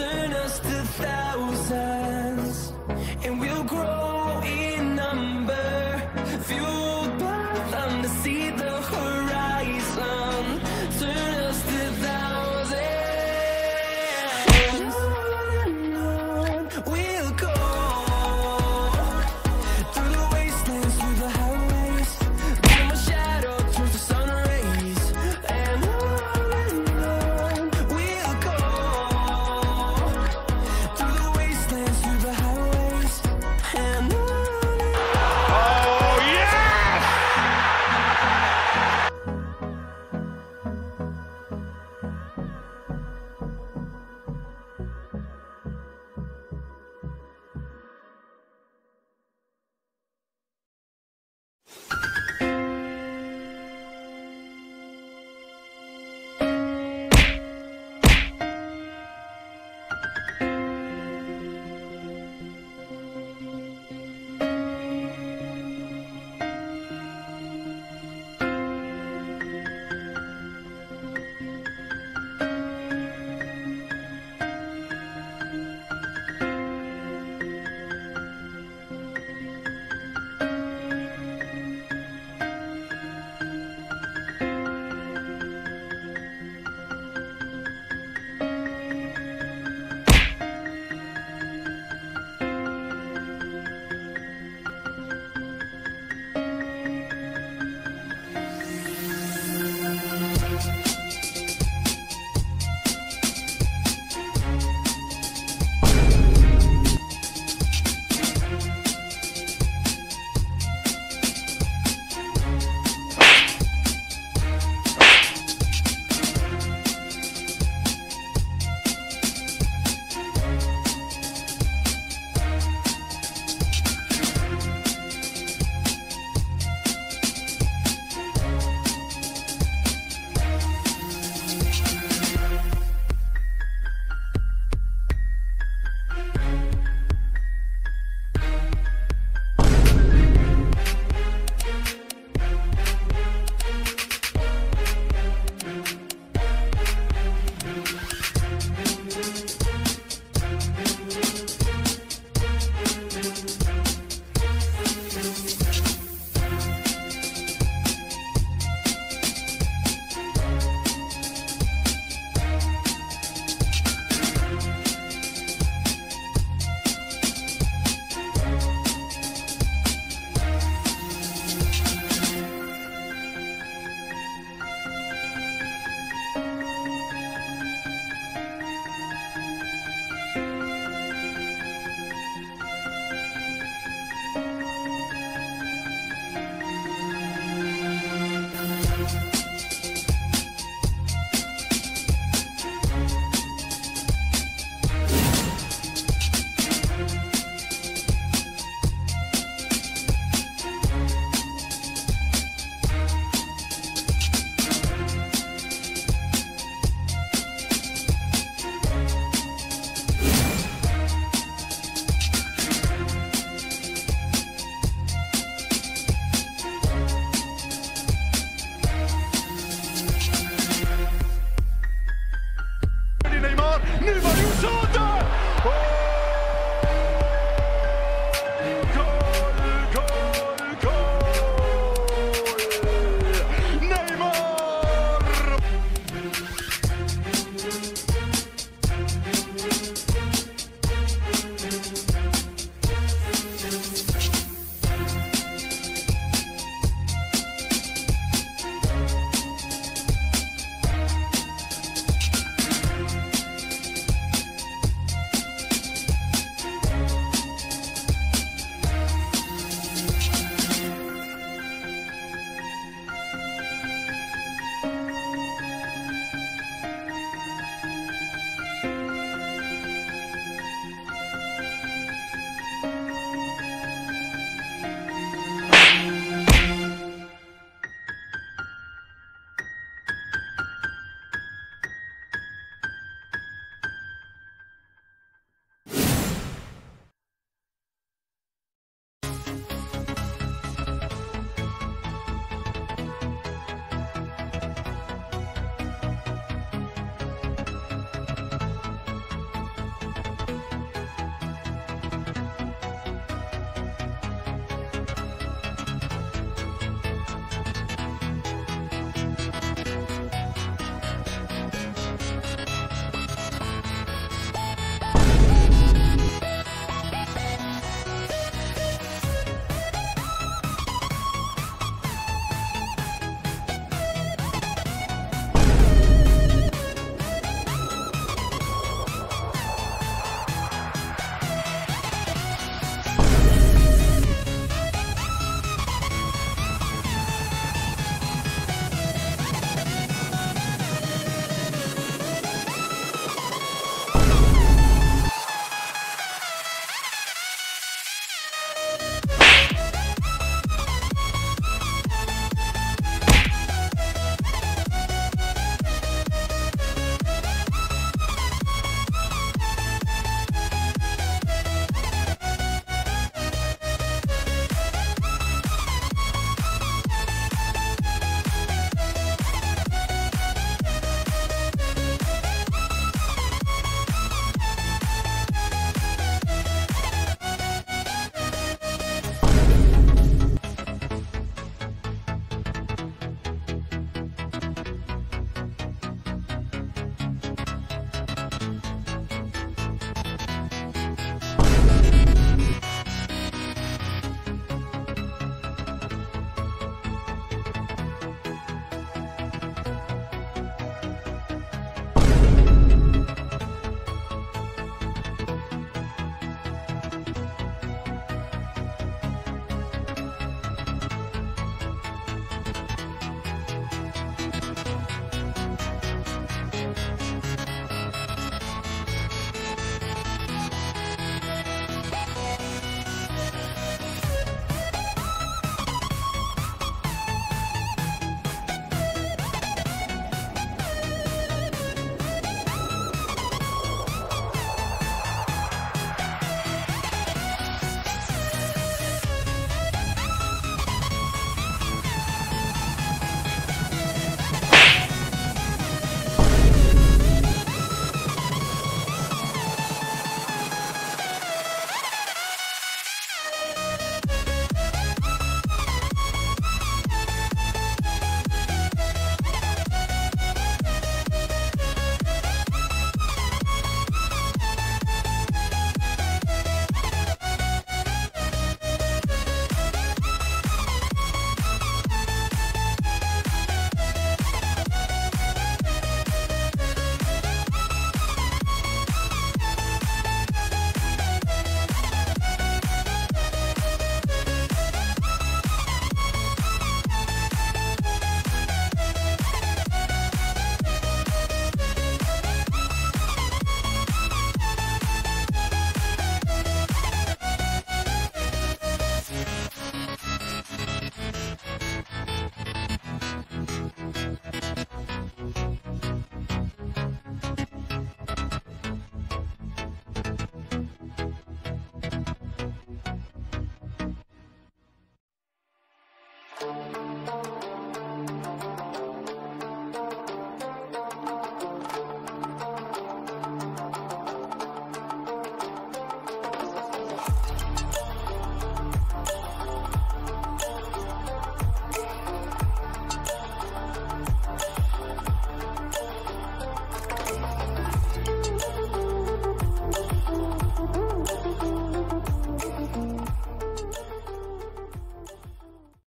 turn us to